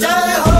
Jai Ho!